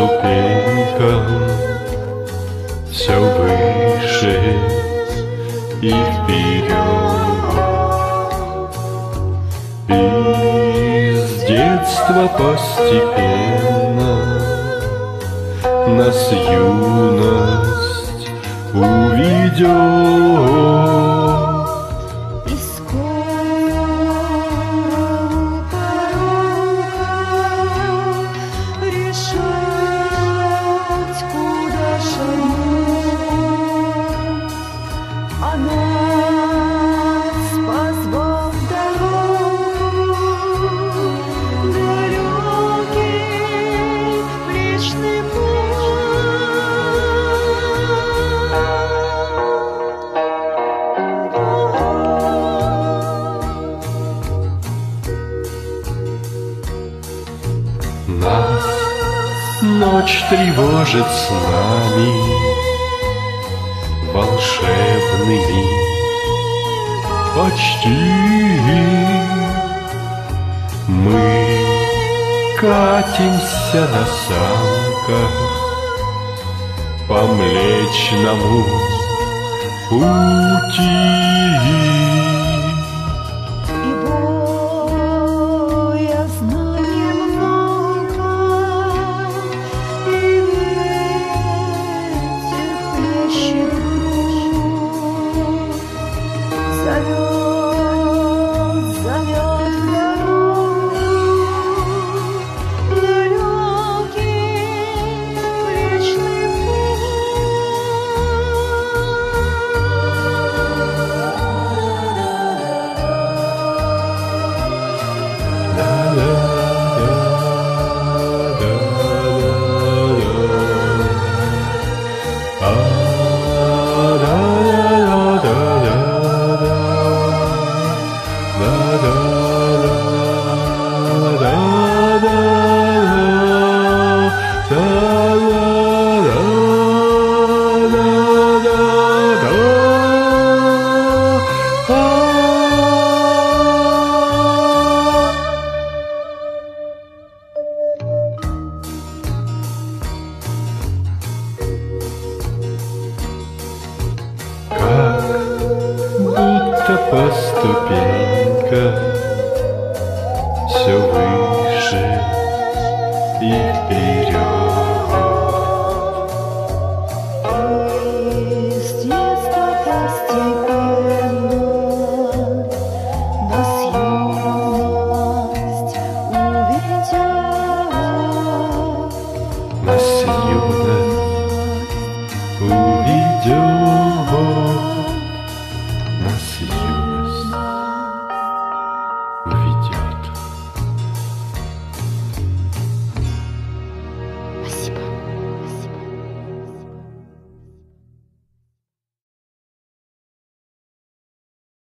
ступенькам. Все выше и вперед Из детства постепенно Нас юность уведет ночь тревожит с нами. Волшебными почти Мы катимся на санках По млечному пути Как будто по ступенькам 哥。